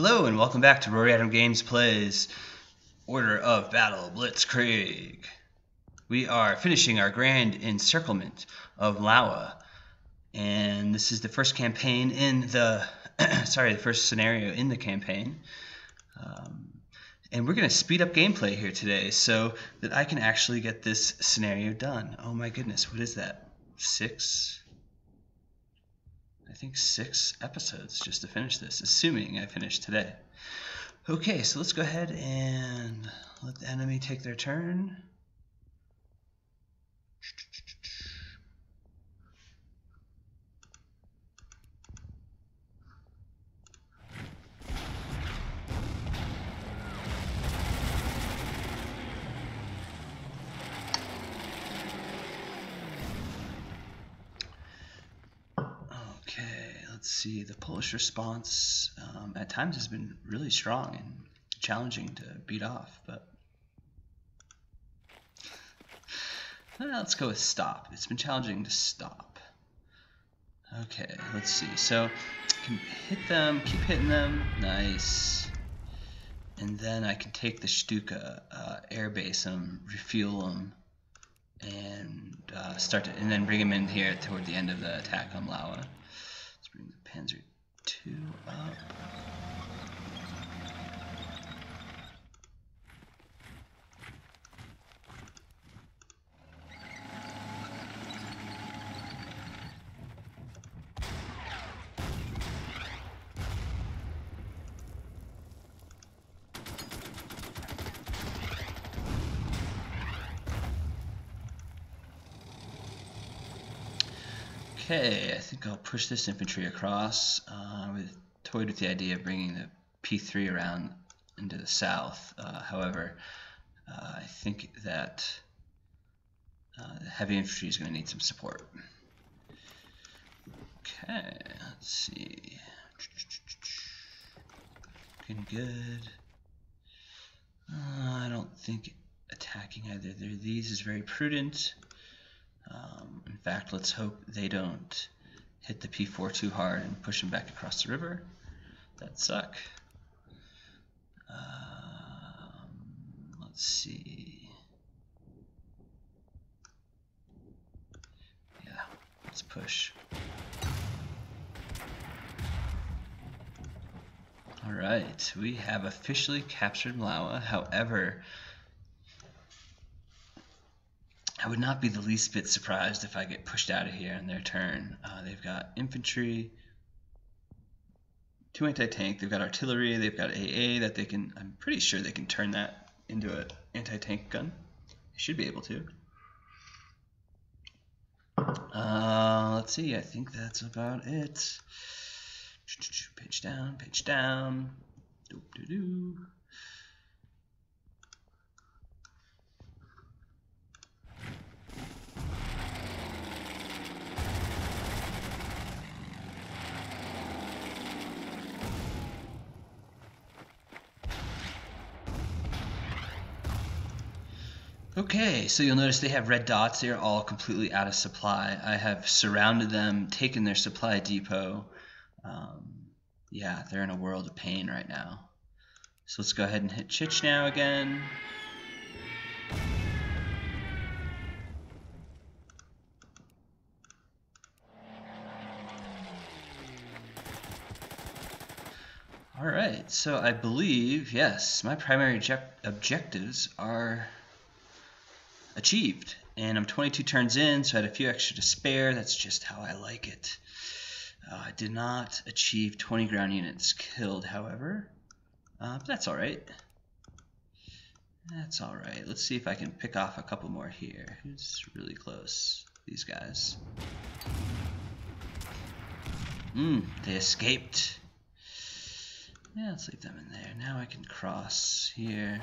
Hello and welcome back to Rory Adam Games Plays Order of Battle Blitzkrieg. We are finishing our grand encirclement of Mlawa, and this is the first campaign in the sorry, the first scenario in the campaign. Um, and we're going to speed up gameplay here today so that I can actually get this scenario done. Oh my goodness, what is that? Six? I think six episodes just to finish this, assuming I finish today. Okay, so let's go ahead and let the enemy take their turn. Okay, let's see. The Polish response um, at times has been really strong and challenging to beat off, but let's go with stop. It's been challenging to stop. Okay, let's see. So can hit them, keep hitting them. Nice. And then I can take the Stuka, uh, airbase them, refuel them, and uh, start to, and then bring them in here toward the end of the attack on Mlawa. Let's bring the Panzer II up. Okay, I think I'll push this infantry across. Uh, with toyed with the idea of bringing the P3 around into the south. Uh, however, uh, I think that uh, the heavy infantry is going to need some support. Okay, let's see. Looking good. Uh, I don't think attacking either of these is very prudent. In fact, let's hope they don't hit the P4 too hard and push them back across the river. That'd suck. Um, let's see. Yeah, let's push. Alright, we have officially captured Mlawa. However, I would not be the least bit surprised if I get pushed out of here in their turn. Uh, they've got infantry, two anti-tank. They've got artillery. They've got AA that they can. I'm pretty sure they can turn that into an anti-tank gun. They should be able to. Uh, let's see. I think that's about it. Page down. Page down. Doop doo doo. Okay, so you'll notice they have red dots. They are all completely out of supply. I have surrounded them, taken their supply depot. Um, yeah, they're in a world of pain right now. So let's go ahead and hit Chich now again. Alright, so I believe, yes, my primary object objectives are achieved. And I'm 22 turns in, so I had a few extra to spare. That's just how I like it. Uh, I did not achieve 20 ground units killed, however. Uh, but that's alright. That's alright. Let's see if I can pick off a couple more here. Who's really close? These guys. Mmm, they escaped. Yeah, let's leave them in there. Now I can cross here.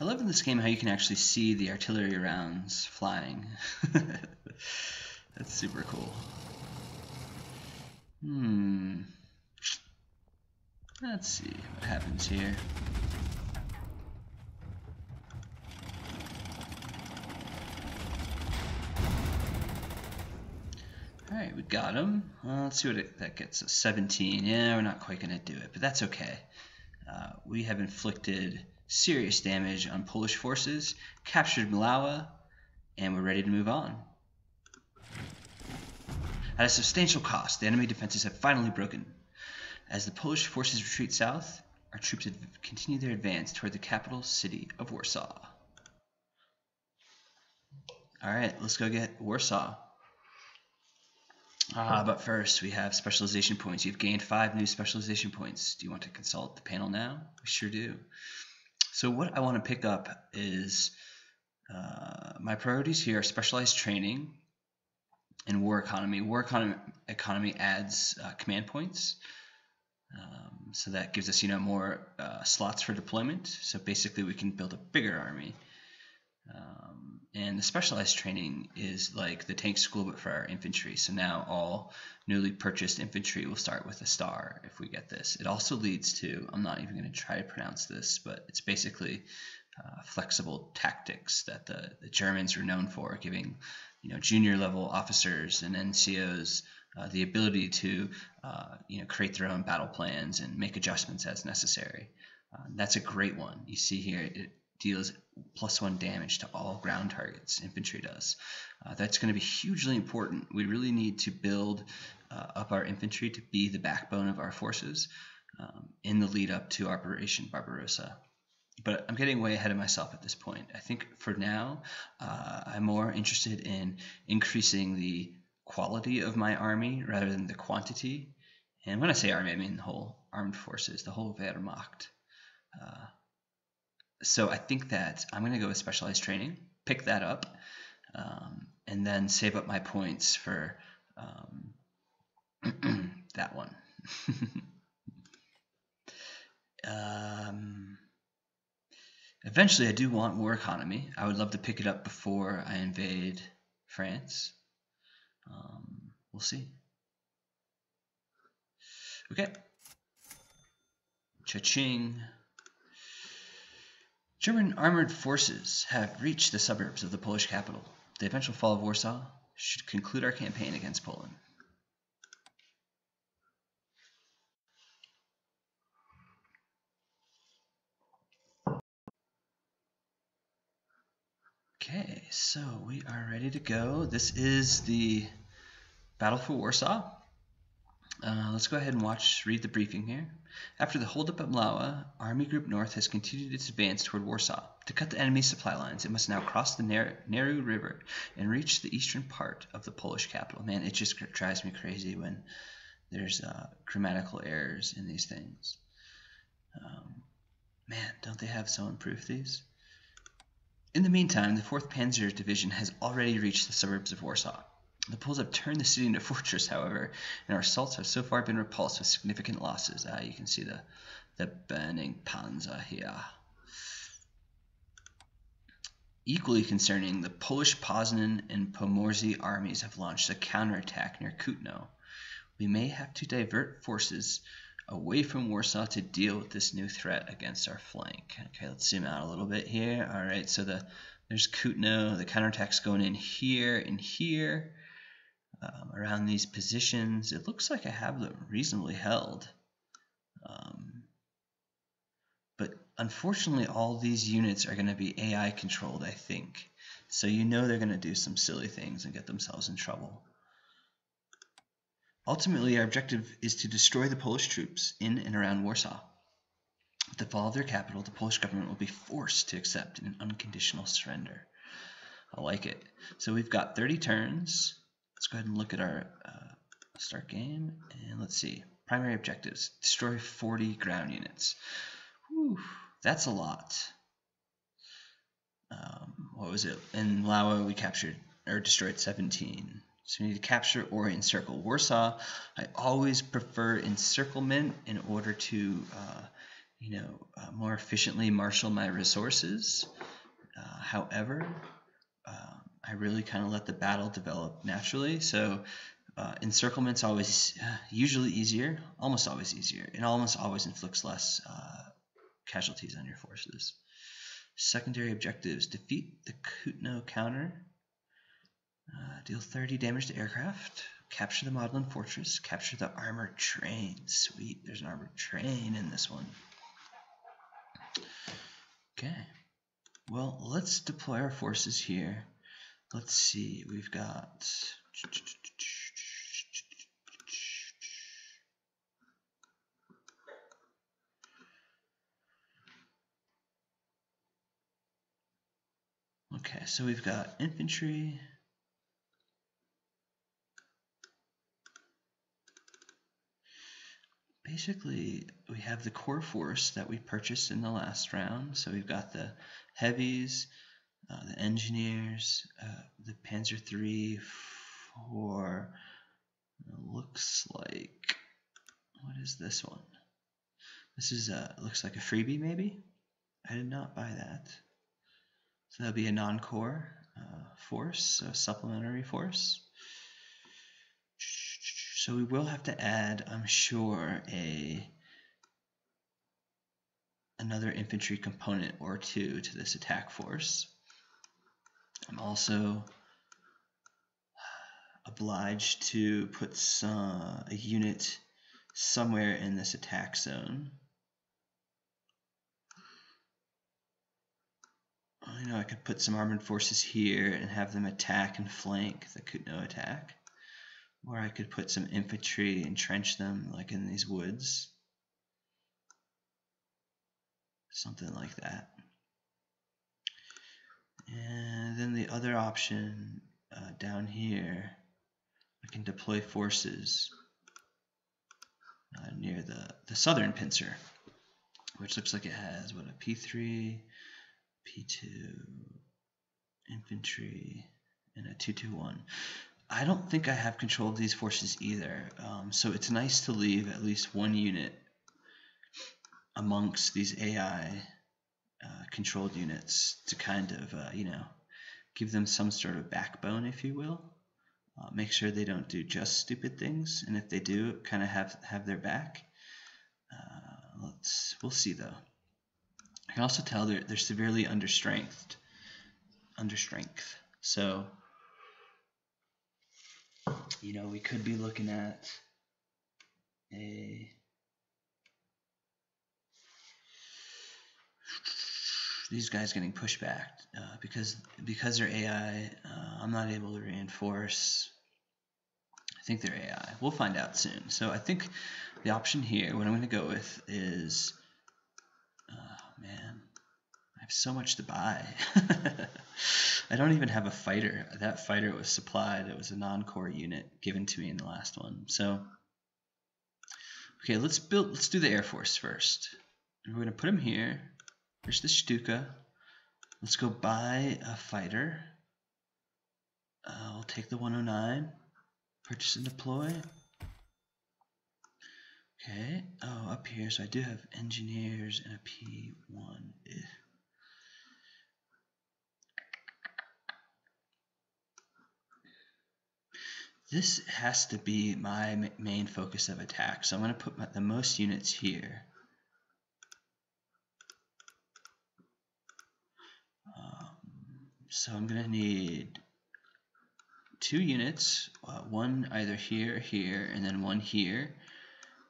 I love in this game how you can actually see the artillery rounds flying. That's super cool. Hmm. Let's see what happens here. Alright, we got him. Let's see what it, that gets us. 17. Yeah, we're not quite going to do it, but that's okay. Uh, we have inflicted serious damage on Polish forces, captured Malawa, and we're ready to move on. At a substantial cost, the enemy defenses have finally broken. As the Polish forces retreat south, our troops continue their advance toward the capital city of Warsaw. Alright, let's go get Warsaw. Ah, but first we have specialization points. You've gained five new specialization points. Do you want to consult the panel now? We sure do. So what I want to pick up is uh, my priorities here are specialized training and war economy. War economy, economy adds uh, command points. Um, so that gives us, you know, more uh, slots for deployment. So basically we can build a bigger army. Um, and the specialized training is like the tank school, but for our infantry. So now all newly purchased infantry will start with a star if we get this. It also leads to, I'm not even going to try to pronounce this, but it's basically uh, flexible tactics that the, the Germans were known for, giving you know junior level officers and NCOs uh, the ability to uh, you know create their own battle plans and make adjustments as necessary. Uh, that's a great one. You see here, it, deals plus one damage to all ground targets. Infantry does. Uh, that's going to be hugely important. We really need to build uh, up our infantry to be the backbone of our forces um, in the lead up to Operation Barbarossa. But I'm getting way ahead of myself at this point. I think for now, uh, I'm more interested in increasing the quality of my army rather than the quantity. And when I say army, I mean the whole armed forces, the whole Wehrmacht. Uh, so I think that I'm going to go with specialized training, pick that up, um, and then save up my points for um, that one. um, eventually, I do want war economy. I would love to pick it up before I invade France. Um, we'll see. Okay. Cha-ching. German armored forces have reached the suburbs of the Polish capital. The eventual fall of Warsaw should conclude our campaign against Poland. Okay, so we are ready to go. This is the Battle for Warsaw. Uh, let's go ahead and watch, read the briefing here. After the holdup at Mlawa, Army Group North has continued its advance toward Warsaw. To cut the enemy's supply lines, it must now cross the Narew River and reach the eastern part of the Polish capital. Man, it just drives me crazy when there's uh, grammatical errors in these things. Um, man, don't they have someone proof these? In the meantime, the 4th Panzer Division has already reached the suburbs of Warsaw. The Poles have turned the city into a fortress, however, and our assaults have so far been repulsed with significant losses. Ah, you can see the, the burning panzer here. Equally concerning, the Polish Poznan and Pomorze armies have launched a counterattack near Kutno. We may have to divert forces away from Warsaw to deal with this new threat against our flank. Okay, let's zoom out a little bit here. All right, so the there's Kutno. The counterattack's going in here and here um, around these positions. It looks like I have them reasonably held. Um, but unfortunately, all these units are going to be AI controlled, I think. So you know they're going to do some silly things and get themselves in trouble. Ultimately, our objective is to destroy the Polish troops in and around Warsaw. With the fall of their capital, the Polish government will be forced to accept an unconditional surrender. I like it. So we've got 30 turns. Let's go ahead and look at our uh, start game. And let's see. Primary objectives. Destroy 40 ground units. Whew, that's a lot. Um, what was it? In Mlawa, we captured or destroyed 17. So we need to capture or encircle Warsaw. I always prefer encirclement in order to uh, you know, uh, more efficiently marshal my resources. Uh, however, I really kind of let the battle develop naturally. So uh, encirclement's always uh, usually easier, almost always easier, and almost always inflicts less uh, casualties on your forces. Secondary objectives defeat the Kutno counter, uh, deal 30 damage to aircraft, capture the Modlin Fortress, capture the armored train. Sweet, there's an armored train in this one. Okay, well, let's deploy our forces here. Let's see, we've got. Okay, so we've got infantry. Basically, we have the core force that we purchased in the last round. So we've got the heavies, uh, the engineers, uh, the Panzer III, 4. Looks like, what is this one? This is a, looks like a freebie maybe? I did not buy that. So that'll be a non-core uh, force, a supplementary force. So we will have to add, I'm sure, a another infantry component or two to this attack force. I'm also obliged to put some, a unit somewhere in this attack zone. I know I could put some armored forces here and have them attack and flank the Kutno attack. Or I could put some infantry and trench them like in these woods. Something like that. And then the other option uh, down here, I can deploy forces uh, near the, the southern pincer, which looks like it has, what, a P3, P2, infantry, and a 221. I don't think I have control of these forces either, um, so it's nice to leave at least one unit amongst these AI uh, controlled units to kind of, uh, you know, give them some sort of backbone, if you will. Uh, make sure they don't do just stupid things, and if they do, kind of have have their back. Uh, let's we'll see though. I can also tell they're, they're severely understrengthed. Understrength. So, you know, we could be looking at a these guys getting pushed back uh, because because they're AI. Uh, I'm not able to reinforce. I think they're AI. We'll find out soon. So I think the option here, what I'm going to go with is man. I have so much to buy. I don't even have a fighter. That fighter was supplied. It was a non-core unit given to me in the last one. So, okay, let's build. Let's do the Air Force first. We're gonna put him here. Here's the Stuka. Let's go buy a fighter. Uh, I'll take the 109. Purchase and deploy. Okay, oh, up here, so I do have engineers and a P1. This has to be my main focus of attack, so I'm going to put my, the most units here. So I'm going to need two units, uh, one either here here, and then one here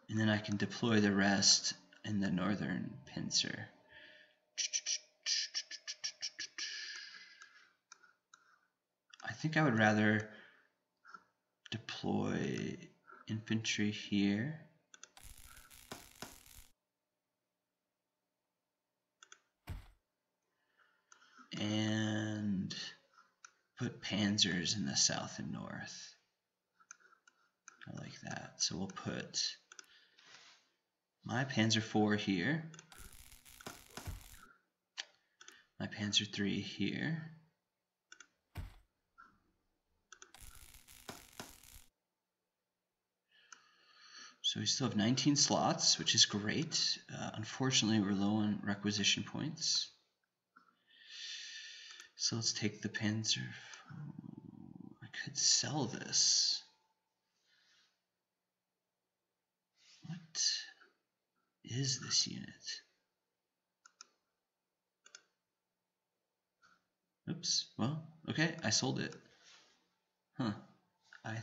and then I can deploy the rest in the northern pincer. I think I would rather deploy infantry here. And put panzers in the south and north. I like that. So we'll put my Panzer IV here, my Panzer III here, so we still have 19 slots, which is great. Uh, unfortunately, we're low on requisition points. So let's take the Panzer. Oh, I could sell this. What is this unit? Oops. Well, okay, I sold it. Huh. I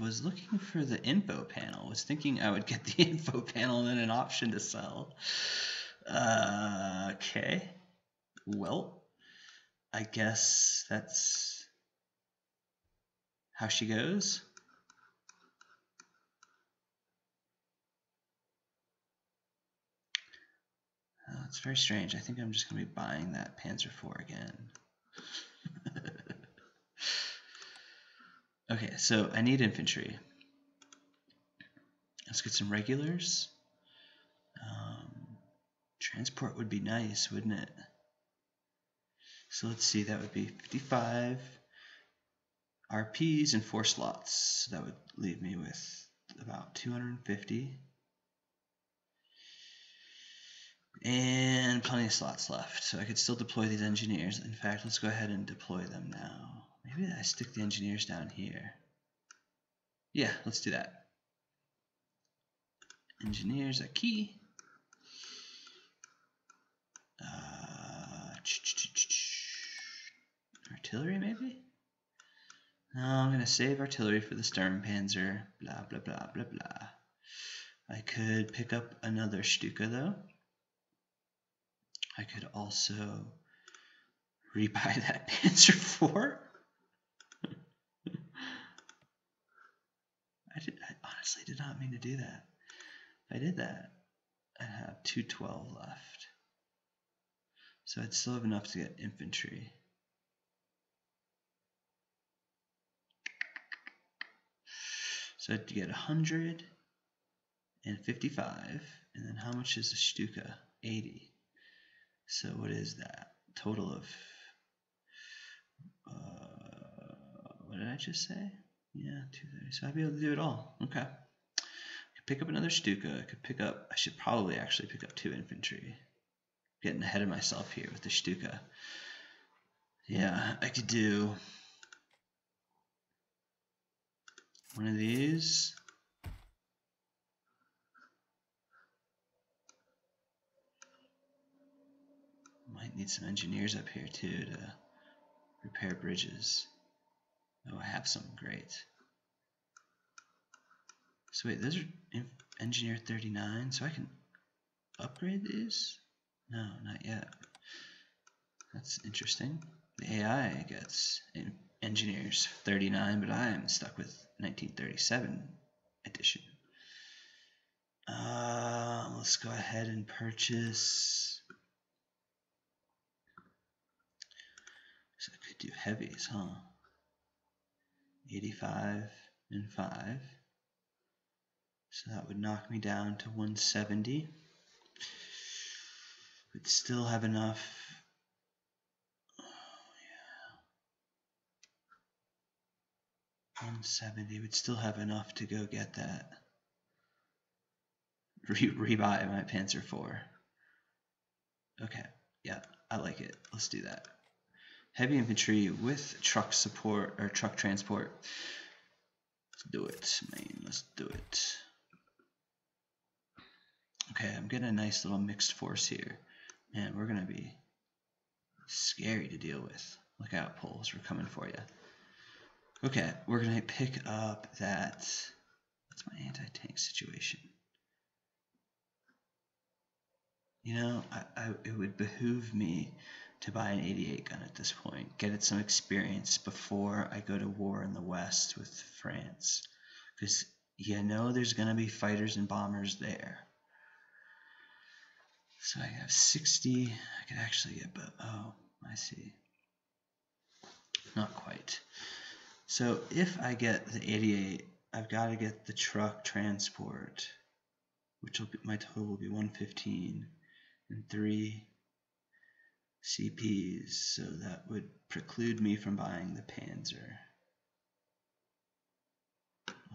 was looking for the info panel. Was thinking I would get the info panel and then an option to sell. Uh, okay. Well, I guess that's how she goes. Oh, it's very strange. I think I'm just going to be buying that Panzer IV again. okay, so I need infantry. Let's get some regulars. Um, transport would be nice, wouldn't it? So let's see, that would be 55 RPs and four slots. That would leave me with about 250. And plenty of slots left, so I could still deploy these engineers. In fact, let's go ahead and deploy them now. Maybe I stick the engineers down here. Yeah, let's do that. Engineers are key. Uh, artillery, maybe? No, I'm going to save artillery for the Sturmpanzer. Blah, blah, blah, blah, blah. I could pick up another Stuka, though. I could also rebuy that Panzer IV. I, did, I honestly did not mean to do that. I did that, I'd have 212 left. So I'd still have enough to get infantry. So I'd get 100 and 55. And then how much is the Stuka? 80. So what is that? Total of, uh, what did I just say? Yeah, 230. So I'd be able to do it all. Okay. I could pick up another Stuka. I could pick up, I should probably actually pick up two infantry. Getting ahead of myself here with the Stuka. Yeah, I could do one of these. Might need some engineers up here too to repair bridges. Oh, I have some. Great. So wait, those are engineer 39, so I can upgrade these? No, not yet. That's interesting. The AI gets engineers 39, but I am stuck with 1937 edition. Uh, let's go ahead and purchase So I could do heavies, huh? 85 and 5. So that would knock me down to 170. Would still have enough. Oh, yeah. 170 would still have enough to go get that. Re rebuy my Panzer IV. Okay, yeah, I like it. Let's do that heavy infantry with truck support or truck transport. Let's do it, man. Let's do it. Okay, I'm getting a nice little mixed force here. Man, we're to be scary to deal with. Look out, Poles. We're coming for you. Okay, we're going to pick up that. What's my anti-tank situation? You know, I, I, it would behoove me to buy an 88 gun at this point, get it some experience before I go to war in the West with France. Because you know there's going to be fighters and bombers there. So I have 60. I could actually get, but oh, I see. Not quite. So if I get the 88, I've got to get the truck transport, which will be, my total will be 115 and 3 CPs, so that would preclude me from buying the Panzer.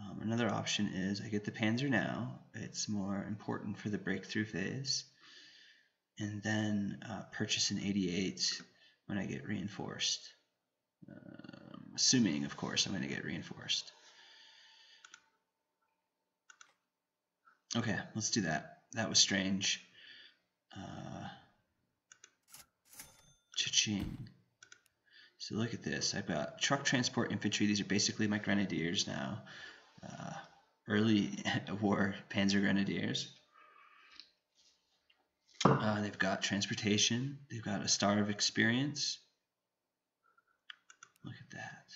Um, another option is I get the Panzer now. It's more important for the breakthrough phase. And then uh, purchase an 88 when I get reinforced. Um, assuming, of course, I'm going to get reinforced. Okay, let's do that. That was strange. Uh, cha-ching. So look at this. I've got truck transport infantry. These are basically my grenadiers now. Uh, early war Panzer Grenadiers. Uh, they've got transportation. They've got a star of experience. Look at that.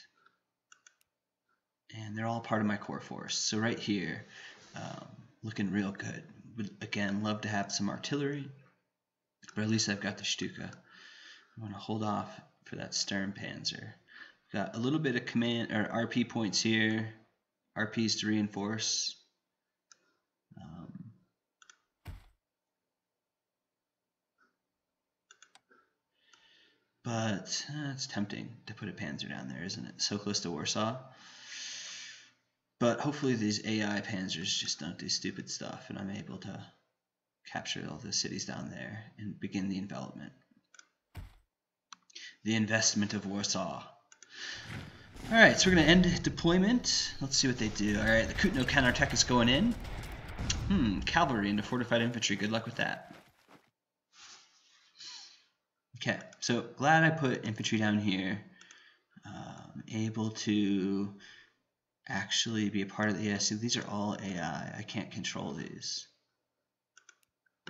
And they're all part of my core force. So right here, um, looking real good. Would, again, love to have some artillery, but at least I've got the Stuka. I'm going to hold off for that Sturmpanzer. Got a little bit of command or RP points here. RPs to reinforce. Um, but uh, it's tempting to put a Panzer down there, isn't it? So close to Warsaw. But hopefully these AI Panzers just don't do stupid stuff and I'm able to capture all the cities down there and begin the envelopment. The investment of Warsaw. Alright, so we're going to end deployment. Let's see what they do. Alright, the Kutno counterattack is going in. Hmm, cavalry into fortified infantry. Good luck with that. Okay, so glad I put infantry down here. Um, able to actually be a part of the AI. See, these are all AI. I can't control these.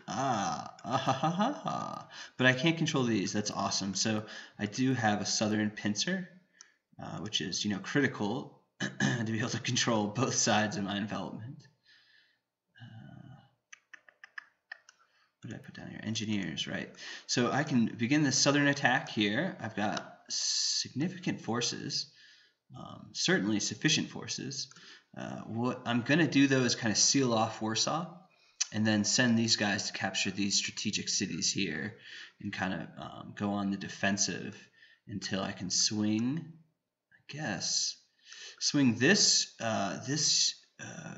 Ah, ah ha, ha, ha, ha. But I can't control these. That's awesome. So I do have a Southern Pincer, uh, which is, you know, critical to be able to control both sides of my envelopment. Uh, what did I put down here? Engineers, right. So I can begin the Southern attack here. I've got significant forces um, certainly sufficient forces. Uh, what I'm going to do though is kind of seal off Warsaw and then send these guys to capture these strategic cities here and kind of um, go on the defensive until I can swing, I guess, swing this uh, this uh,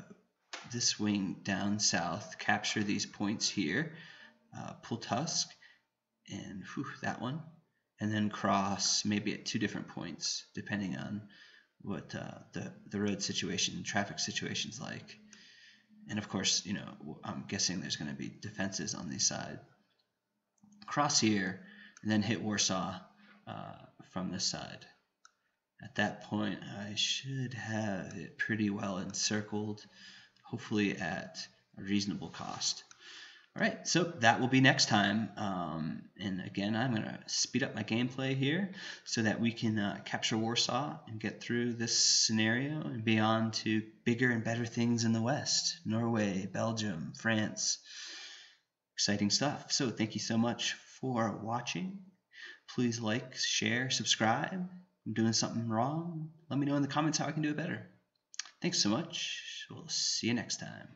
this wing down south, capture these points here, uh, Pultusk, and whew, that one, and then cross maybe at two different points depending on what uh, the the road situation, traffic situations like. And of course, you know, I'm guessing there's going to be defenses on this side. Cross here, and then hit Warsaw uh, from this side. At that point, I should have it pretty well encircled, hopefully at a reasonable cost. All right, so that will be next time. Um, and again, I'm going to speed up my gameplay here so that we can uh, capture Warsaw and get through this scenario and beyond to bigger and better things in the West Norway, Belgium, France. Exciting stuff. So, thank you so much for watching. Please like, share, subscribe. I'm doing something wrong. Let me know in the comments how I can do it better. Thanks so much. We'll see you next time.